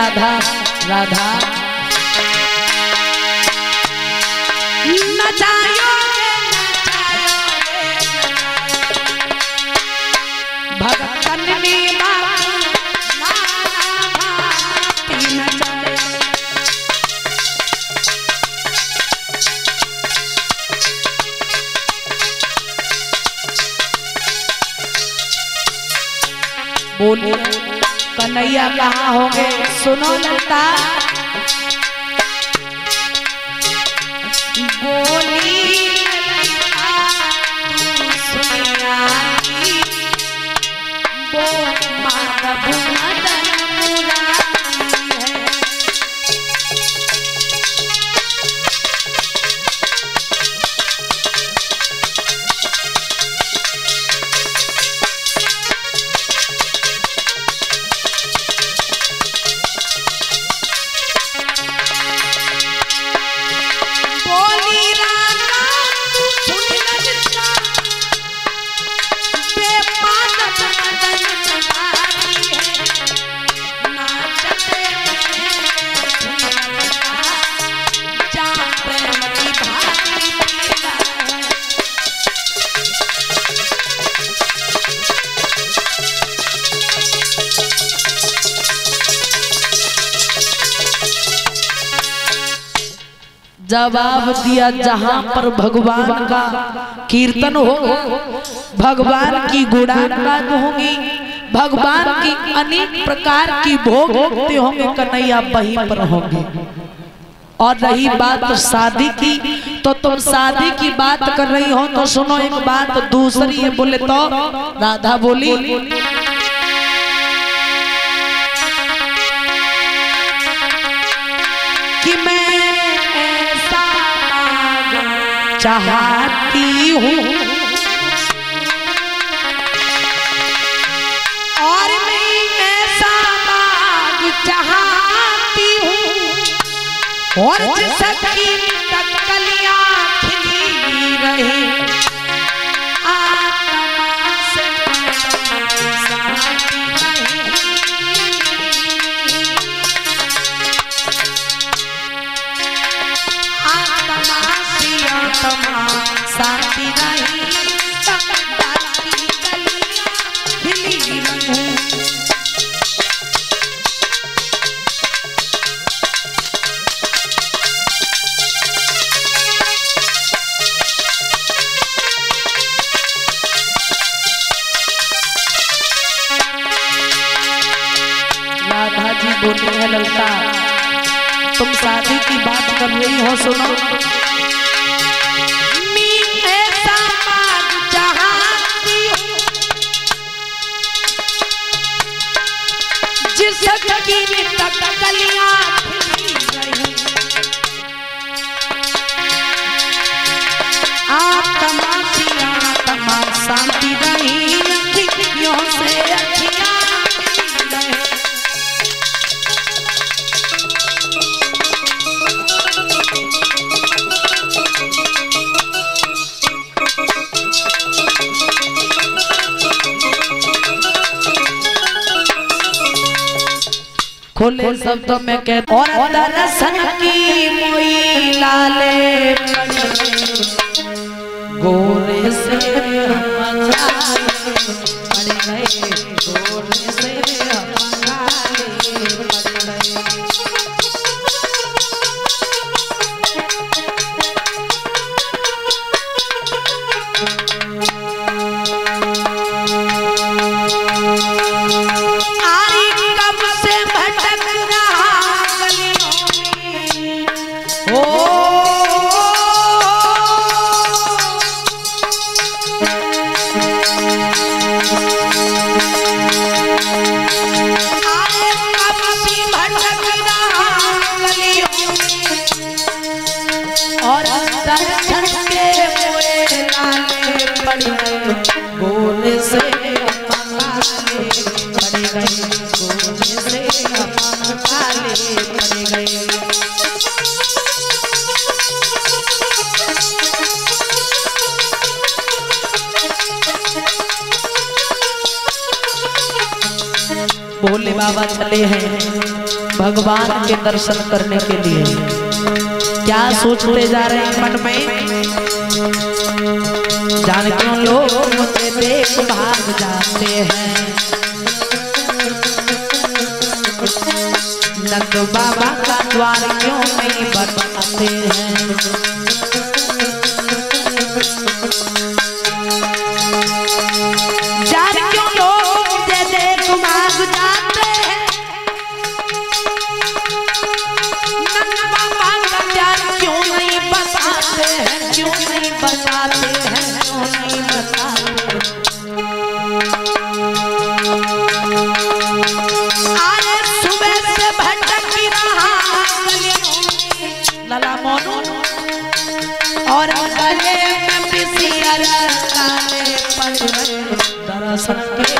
राधा राधा। नचायो रे, नचायो रे, भगतन ने बाबू नाना भांति नचायो। बोलिए कन्हैया कहाँ होंगे? सुनो लता। बोली बोल तू जवाब दिया जहाँ पर भगवान का कीर्तन हो, भगवान की गुणागान होंगी, भगवान की अनेक प्रकार की भोग होते होंगे, कन्हैया वहीं पर होंगे। और रही बात शादी की तो तुम शादी की बात कर रही हो तो सुनो एक बात, दूसरी बोले तो राधा बोली चाहती हूँ। और मैं ऐसा मांग चाहती हूँ। और जिसकी हो सुनो। जिसकी तक कलियाँ खोले शब्दों में कह और दर्शन की मोई लाले। गोरे से भोले बाबा चले हैं भगवान के दर्शन करने के लिए। क्या सोचते जा रहे हैं मन में? जान क्यों लोग मुझे देख भाग जाते हैं। नंद बाबा का द्वार क्यों नहीं बताते हैं? dança.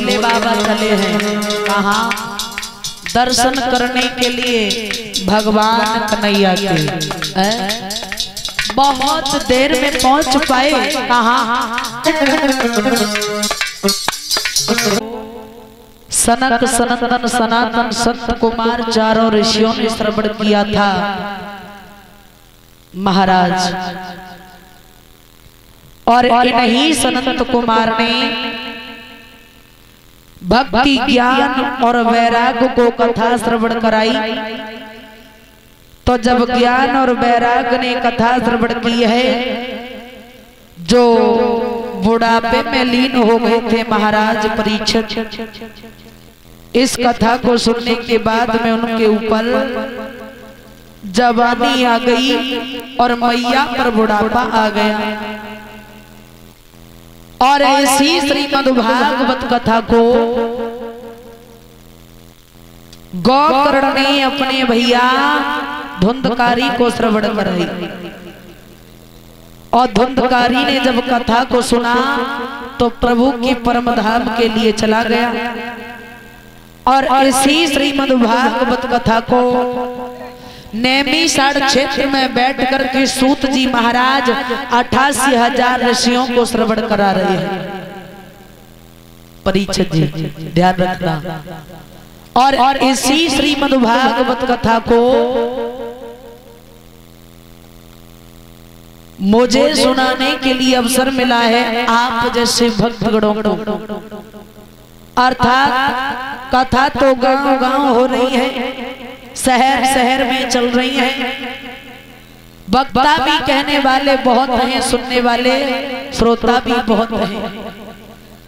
भोले बाबा चले हैं। कहा, दर्शन करने के लिए भगवान कन्हैया के। बहुत देर में पहुँच पाए। कहा, सनक सनंदन सनातन संत कुमार चारों ऋषियों ने श्रवण किया था। महाराज, और इन्हीं सनत कुमार ने भक्ति ज्ञान और वैराग को कथा श्रवण कराई। तो जब ज्ञान और वैराग ने कथा श्रवण की है जो बुढ़ापे में लीन हो गए थे महाराज परीक्षक। इस कथा को सुनने के बाद में उनके ऊपर जवानी आ गई और मैया पर बुढ़ापा आ गया। और ऐसी श्रीमद भागवत कथा को गौकर्ण ने अपने भैया धुंधकारी को श्रवण कराई। और धुंधकारी ने जब कथा को सुना तो प्रभु की परम धाम के लिए चला गया। और इसी श्रीमद भागवत कथा को नेमी साढ़ क्षेत्र में बैठ कर के सूत जी महाराज अठासी हज़ार ऋषियों को श्रवण करा रहे हैं। परीक्षित जी ध्यान रखना। और, और इसी श्रीमद भागवत कथा को मुझे सुनाने के लिए अवसर मिला है आप जैसे भक्तगणों को। अर्थात कथा तो गाँव गाँव हो रही है शहर शहर में चल रही है। वक्ता भी कहने वाले बहुत हैं, सुनने वाले, श्रोता भी बहुत हैं।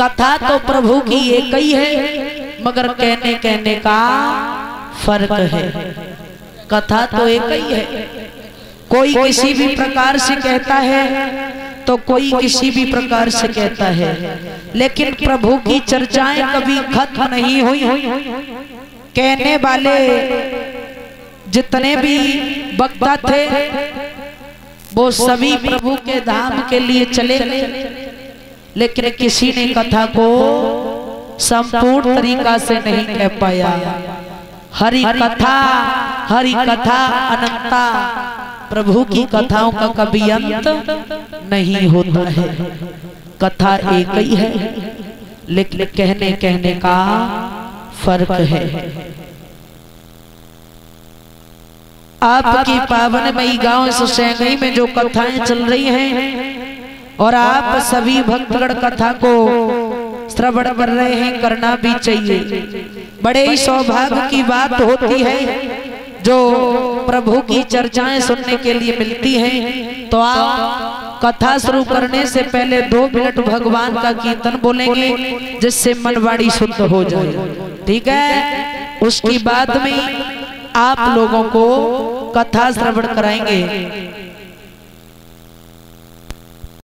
कथा तो प्रभु की एक ही है, मगर कहने कहने का फ़र्क है। कथा तो एक ही है। कोई किसी भी प्रकार से कहता है तो कोई किसी भी प्रकार से कहता है। लेकिन प्रभु की चर्चाएँ कभी खत्म नहीं हुई। कहने वाले जितने भी वक्ता थे वो सभी प्रभु के धाम के लिए चले लेकिन किसी ने कथा को संपूर्ण तरीका से नहीं कह पाया। हरि कथा हरि कथा अनंता प्रभु की कथाओं का कभी अंत नहीं होता है। कथा एक ही है लेकिन कहने कहने का फ़र्क है। आपकी पावन मई गाँव सुसैगई में जो कथाएँ चल रही हैं और आप सभी भक्तगण कथा को श्रवण कर रहे हैं करना भी चाहिए। बड़े ही सौभाग्य की बात होती है जो प्रभु की चर्चाएँ सुनने के लिए मिलती हैं। तो आप कथा शुरू करने से पहले दो मिनट भगवान का कीर्तन बोलेंगे जिससे मनवाड़ी शुद्ध हो जाए। ठीक है? उसकी बाद में आप लोगों को कथा श्रवण कराएँगे।